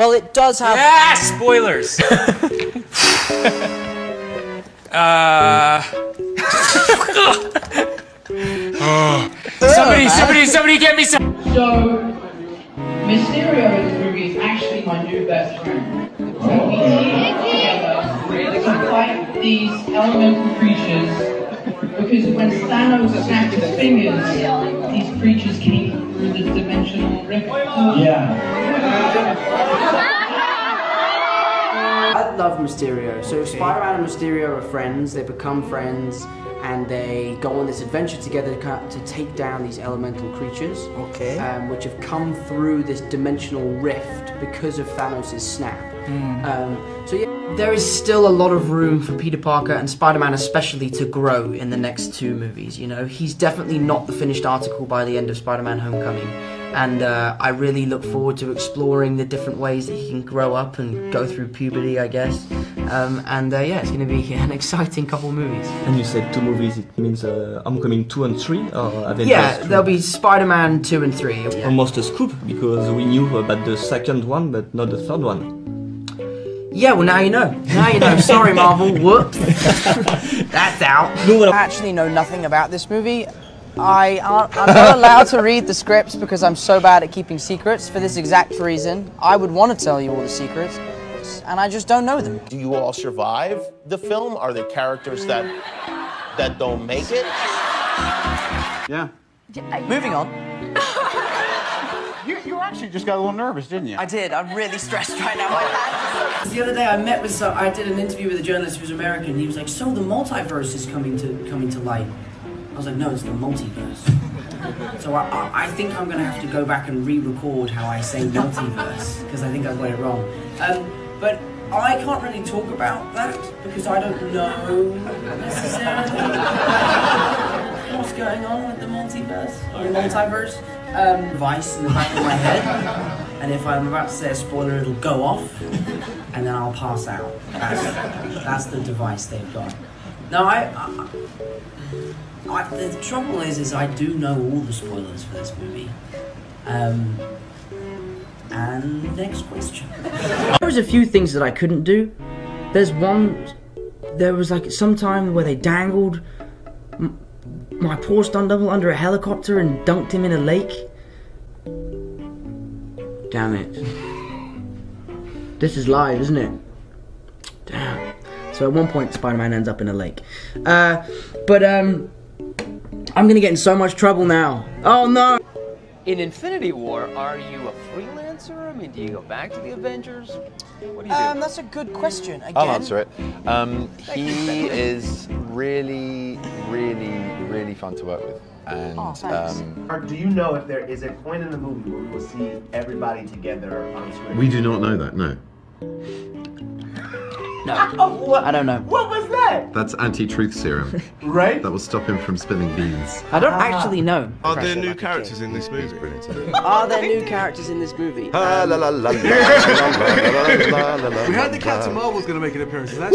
Well, it does have. Yeah, spoilers. uh. somebody, somebody, somebody, get me some. So, Mysterio in this movie is actually my new best friend. So we team together to fight these elemental creatures because when Thanos snapped his fingers, these creatures came through the dimensional rift. I love Mysterio. So Spider-Man and Mysterio are friends. They become friends, and they go on this adventure together to, to take down these elemental creatures. Okay. Um, which have come through this dimensional rift because of Thanos' snap. Um, so yeah, there is still a lot of room for Peter Parker and Spider-Man, especially, to grow in the next two movies. You know, he's definitely not the finished article by the end of Spider-Man: Homecoming, and uh, I really look forward to exploring the different ways that he can grow up and go through puberty, I guess. Um, and uh, yeah, it's going to be an exciting couple of movies. And you said two movies, it means uh, Homecoming 2 and 3 or Avengers Yeah, 3? there'll be Spider-Man two and three. Almost a scoop because we knew about the second one but not the third one. Yeah, well now you know. Now you know. Sorry, Marvel. Whoops. That's out. I actually know nothing about this movie. I aren't, I'm not allowed to read the scripts because I'm so bad at keeping secrets. For this exact reason, I would want to tell you all the secrets, and I just don't know them. Do you all survive the film? Are there characters that that don't make it? Yeah. Moving on. You, you actually just got a little nervous, didn't you? I did. I'm really stressed right now. My hands. The other day, I met with some. I did an interview with a journalist who's American. He was like, "So the multiverse is coming to coming to light." I was like, "No, it's the multiverse." So I, I, I think I'm gonna have to go back and re-record how I say multiverse because I think I got it wrong. Um, but I can't really talk about that because I don't know necessarily what's going on with the multiverse or the multiverse. Um, device in the back of my head, and if I'm about to say a spoiler, it'll go off, and then I'll pass out. That's, that's the device they've got. No, I, I, I. The trouble is, is I do know all the spoilers for this movie. Um. And next question. There was a few things that I couldn't do. There's one. There was like some time where they dangled my poor stunt double under a helicopter and dunked him in a lake. Damn it. This is live, isn't it? Damn. So at one point, Spider-Man ends up in a lake. Uh, but um, I'm gonna get in so much trouble now. Oh no! In Infinity War, are you a freelancer? I mean, do you go back to the Avengers? What do you do? Um, that's a good question. Again, I'll answer it. Um, he is really, really, really fun to work with. And Oh, um, do you know if there is a point in the movie where we will see everybody together on screen? We do not know that, no. No, I don't know. That's anti-truth serum. right? That will stop him from spilling beans. I don't actually know. Are there new characters in this movie? Are there new characters in this movie? Ah la la la. We heard the Captain Marvels going to make an appearance. Is that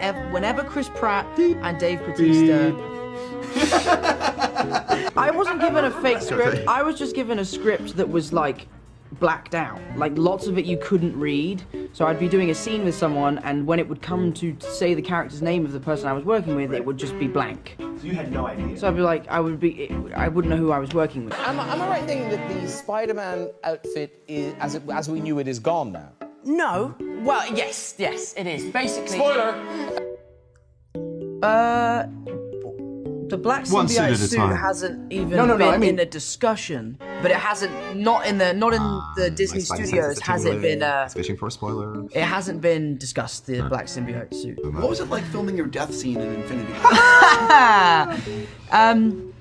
true? Whenever Chris Pratt and Dave Bautista I wasn't given a fake script. I was just given a script that was like blacked out. Like lots of it you couldn't read. So I'd be doing a scene with someone, and when it would come to say the character's name of the person I was working with, it would just be blank. So you had no idea. So I'd be like, I would be, I wouldn't know who I was working with. Am, I- am I right thinking that the Spider-Man outfit, is, as, it, as we knew it, is gone now? No. Well, yes, yes, it is. Basically. Spoiler! Uh, the black One suit symbiote suit hasn't even No, no, no, been I mean- in a discussion, but it hasn't not in the not in the Disney Studios has it been uh Fishing for a spoiler. it hasn't been discussed the black symbiote suit. What was it like filming your death scene in Infinity? um,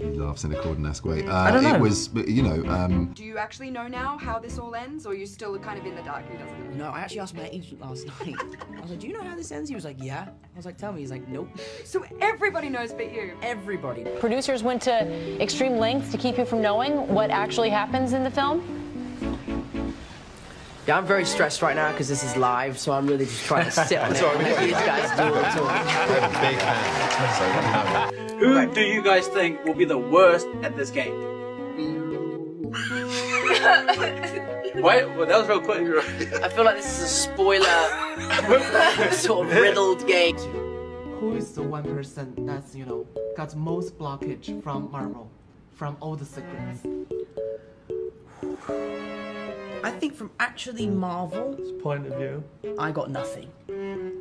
He laughs in a Corden-esque way. Uh, I don't know. It was, you know, um, Do you actually know now how this all ends, or are you still kind of in the dark? Who doesn't know? no, I actually asked my agent last night. I was like, "Do you know how this ends?" He was like, "Yeah." I was like, "Tell me." He's like, "Nope." So everybody knows but you. Everybody. Producers went to extreme lengths to keep you from knowing what actually happens in the film. Yeah, I'm very stressed right now because this is live, so I'm really just trying to sit on it and let you guys do it. Big fan. Who do you guys think will be the worst at this game? Wait, well, that was real quick. I feel like this is a spoiler sort of riddled game. Who is the one person that's, you know, got most blockage from Marvel? From all the secrets? I think from actually Marvel point of view, I got nothing.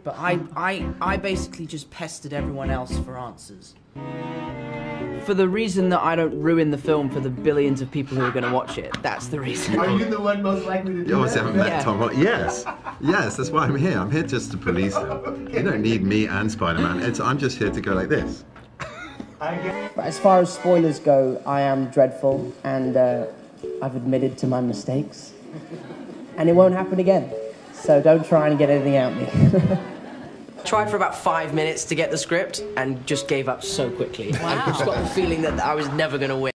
But I, I, I basically just pestered everyone else for answers. For the reason that I don't ruin the film for the billions of people who are going to watch it. That's the reason. Are you the one most likely to do You obviously that? haven't met Yeah. Tom Holland. Yes, yes, that's why I'm here. I'm here just to police him. You don't need me and Spider-Man. It's I'm just here to go like this. But as far as spoilers go, I am dreadful and uh, I've admitted to my mistakes. And it won't happen again. So don't try and get anything out of me. Tried for about five minutes to get the script and just gave up so quickly. I just got the feeling that I was never going to win.